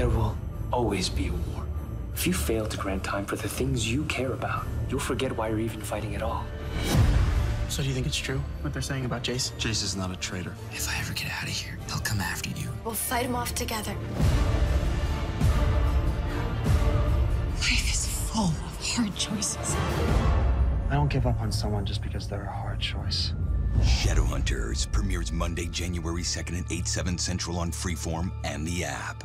There will always be a war. If you fail to grant time for the things you care about, you'll forget why you're even fighting at all. So do you think it's true what they're saying about Jace? Jace is not a traitor. If I ever get out of here, they'll come after you. We'll fight them off together. Life is full of hard choices. I don't give up on someone just because they're a hard choice. Shadowhunters premieres Monday, January 2nd at 8, 7 central on Freeform and the app.